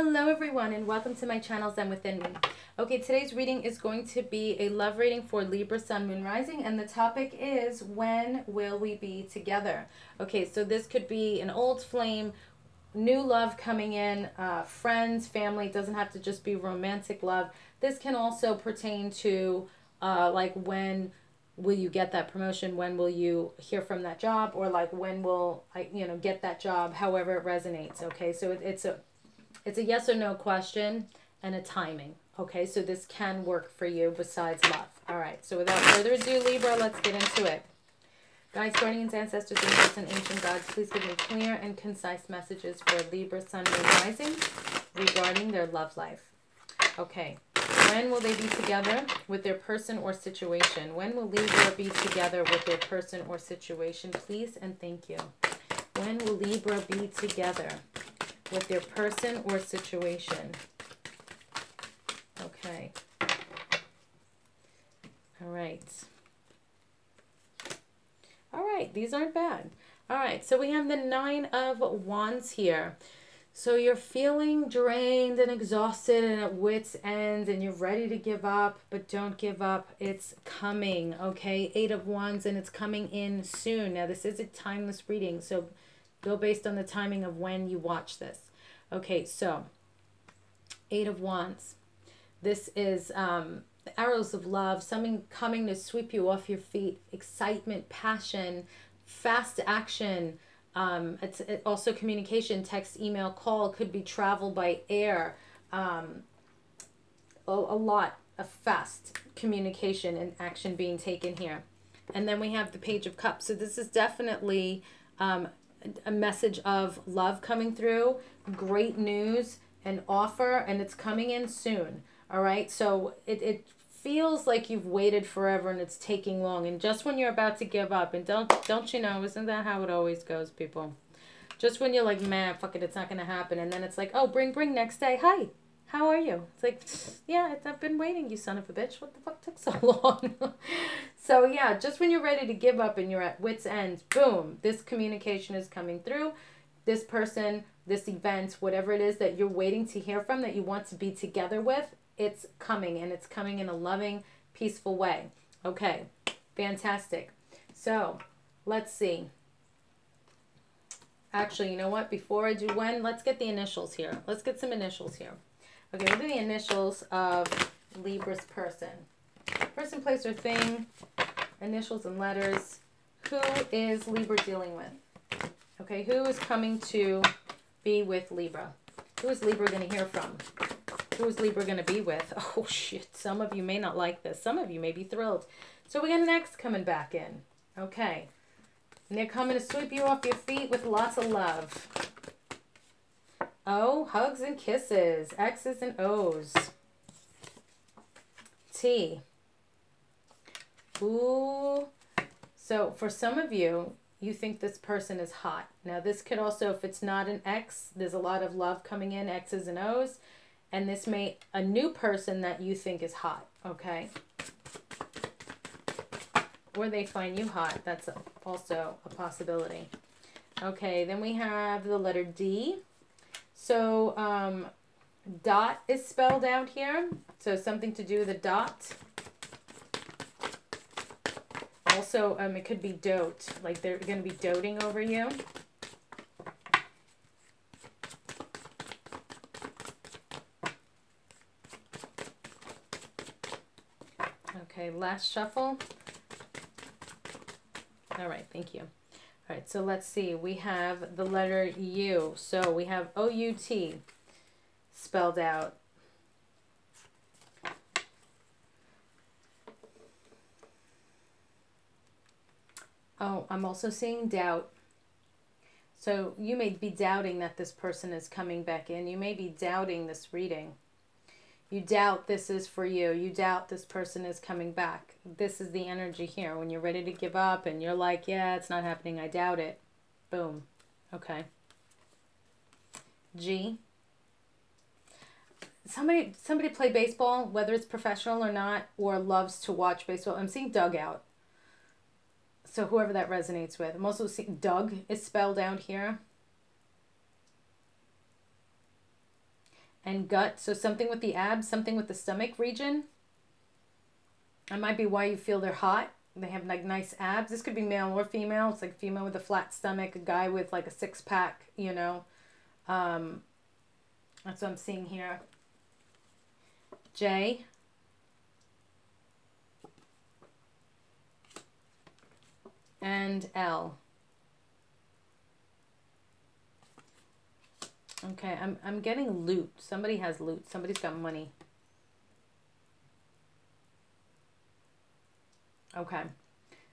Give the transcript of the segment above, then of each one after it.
Hello everyone and welcome to my channel Zen Within Me. Okay, today's reading is going to be a love reading for Libra Sun Moon Rising and the topic is when will we be together? Okay, so this could be an old flame, new love coming in, uh, friends, family, it doesn't have to just be romantic love. This can also pertain to uh, like when will you get that promotion when will you hear from that job or like when will i you know get that job however it resonates okay so it, it's a it's a yes or no question and a timing okay so this can work for you besides love all right so without further ado libra let's get into it guys guardians ancestors angels and ancient gods please give me clear and concise messages for libra sun moon rising regarding their love life okay when will they be together with their person or situation? When will Libra be together with their person or situation? Please and thank you. When will Libra be together with their person or situation? Okay. All right. All right, these aren't bad. All right, so we have the Nine of Wands here. So you're feeling drained and exhausted and at wits' end and you're ready to give up, but don't give up. It's coming, okay? Eight of Wands and it's coming in soon. Now, this is a timeless reading, so go based on the timing of when you watch this. Okay, so Eight of Wands. This is um, arrows of love, something coming to sweep you off your feet, excitement, passion, fast action, um, it's it also communication, text, email, call, could be travel by air. Um, a, a lot of fast communication and action being taken here. And then we have the Page of Cups. So this is definitely um, a message of love coming through, great news, an offer, and it's coming in soon. All right. So it, it feels like you've waited forever and it's taking long and just when you're about to give up and don't don't you know isn't that how it always goes people just when you're like man fuck it it's not gonna happen and then it's like oh bring bring next day hi how are you it's like yeah i've been waiting you son of a bitch what the fuck took so long so yeah just when you're ready to give up and you're at wits end boom this communication is coming through this person this event whatever it is that you're waiting to hear from that you want to be together with it's coming and it's coming in a loving, peaceful way. Okay, fantastic. So let's see. Actually, you know what? Before I do when, let's get the initials here. Let's get some initials here. Okay, what are the initials of Libra's person? Person, place, or thing, initials and letters. Who is Libra dealing with? Okay, who is coming to be with Libra? Who is Libra going to hear from? Who is Libra going to be with? Oh, shit. Some of you may not like this. Some of you may be thrilled. So we got an X coming back in. Okay. And they're coming to sweep you off your feet with lots of love. O, hugs and kisses. X's and O's. T. Ooh. So for some of you, you think this person is hot. Now this could also, if it's not an X, there's a lot of love coming in, X's and O's and this may a new person that you think is hot, okay? Or they find you hot. That's also a possibility. Okay, then we have the letter D. So, um, dot is spelled out here. So something to do with a dot. Also, um, it could be dote. Like they're going to be doting over you. Okay, last shuffle. All right, thank you. All right, so let's see. We have the letter U. So we have O-U-T spelled out. Oh, I'm also seeing doubt. So you may be doubting that this person is coming back in. You may be doubting this reading. You doubt this is for you. You doubt this person is coming back. This is the energy here. When you're ready to give up and you're like, yeah, it's not happening. I doubt it. Boom. Okay. G. Somebody somebody play baseball, whether it's professional or not, or loves to watch baseball. I'm seeing dugout. So whoever that resonates with. I'm also seeing Doug is spelled out here. And gut. So something with the abs, something with the stomach region. That might be why you feel they're hot. They have like nice abs. This could be male or female. It's like female with a flat stomach, a guy with like a six pack, you know. Um, that's what I'm seeing here. J. And L. Okay, I'm, I'm getting loot. Somebody has loot. Somebody's got money. Okay.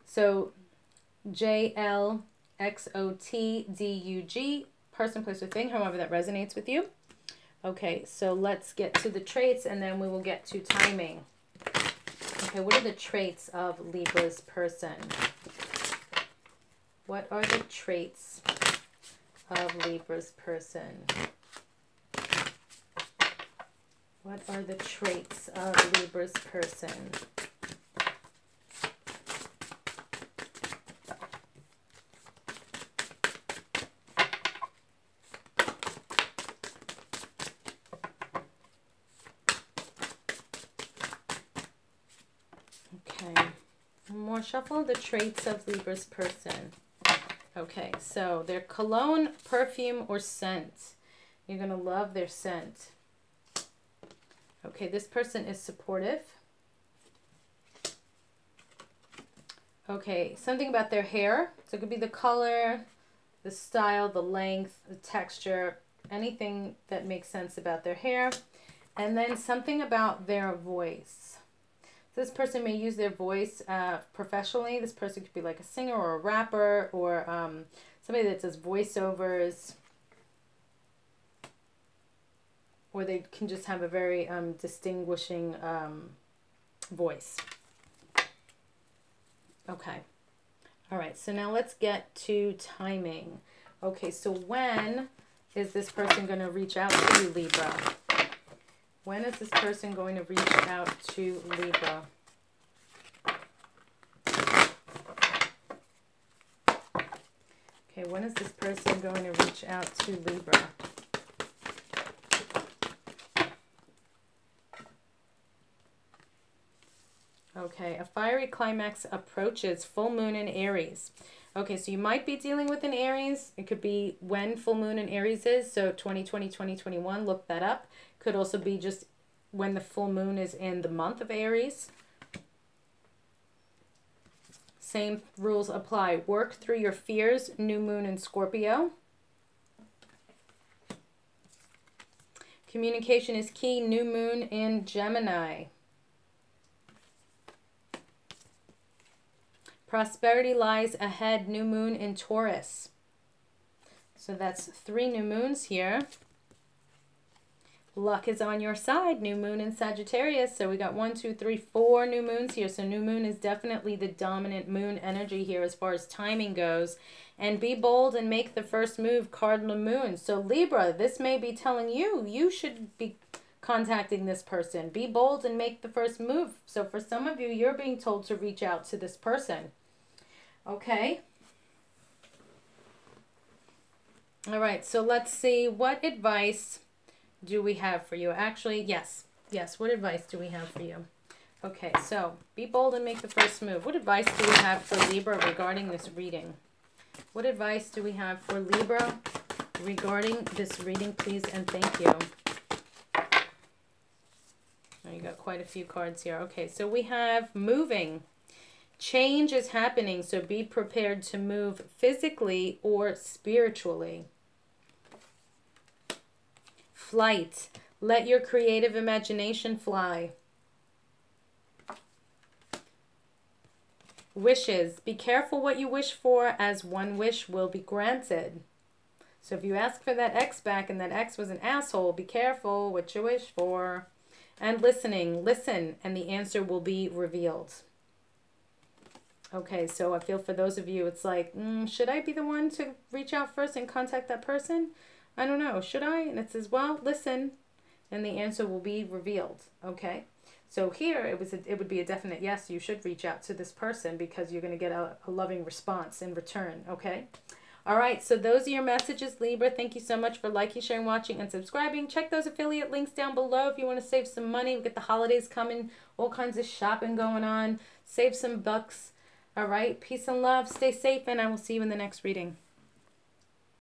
So J L X O T D U G, person, place, or thing, however that resonates with you. Okay, so let's get to the traits and then we will get to timing. Okay, what are the traits of Libra's person? What are the traits of Libra's person? What are the traits of Libra's person? Okay, more shuffle the traits of Libra's person. Okay, so their cologne, perfume, or scent. You're going to love their scent. Okay, this person is supportive. Okay, something about their hair. So it could be the color, the style, the length, the texture, anything that makes sense about their hair. And then something about their voice. This person may use their voice uh, professionally. This person could be like a singer or a rapper or um, somebody that does voiceovers. Or they can just have a very um, distinguishing um, voice. Okay. All right, so now let's get to timing. Okay, so when is this person going to reach out to you, Libra? When is this person going to reach out to Libra? Okay, when is this person going to reach out to Libra? Okay, a fiery climax approaches full moon in Aries. Okay, so you might be dealing with an Aries. It could be when full moon in Aries is, so 2020, 2021, look that up. Could also be just when the full moon is in the month of Aries. Same rules apply. Work through your fears, new moon in Scorpio. Communication is key, new moon in Gemini. Prosperity lies ahead, new moon in Taurus. So that's three new moons here. Luck is on your side, new moon in Sagittarius. So we got one, two, three, four new moons here. So new moon is definitely the dominant moon energy here as far as timing goes. And be bold and make the first move, cardinal moon. So Libra, this may be telling you, you should be contacting this person. Be bold and make the first move. So for some of you, you're being told to reach out to this person. Okay. All right, so let's see what advice do we have for you. Actually, yes. Yes, what advice do we have for you? Okay, so be bold and make the first move. What advice do we have for Libra regarding this reading? What advice do we have for Libra regarding this reading, please, and thank you. Oh, you got quite a few cards here. Okay, so we have moving. Change is happening, so be prepared to move physically or spiritually. Flight. Let your creative imagination fly. Wishes. Be careful what you wish for, as one wish will be granted. So if you ask for that X back and that X was an asshole, be careful what you wish for. And listening. Listen, and the answer will be revealed. Okay, so I feel for those of you, it's like, mm, should I be the one to reach out first and contact that person? I don't know. Should I? And it says, well, listen, and the answer will be revealed. Okay. So here it was a, it would be a definite yes. You should reach out to this person because you're going to get a, a loving response in return. Okay. All right, so those are your messages, Libra. Thank you so much for liking, sharing, watching, and subscribing. Check those affiliate links down below if you want to save some money. We get the holidays coming, all kinds of shopping going on. Save some bucks. All right, peace and love. Stay safe, and I will see you in the next reading.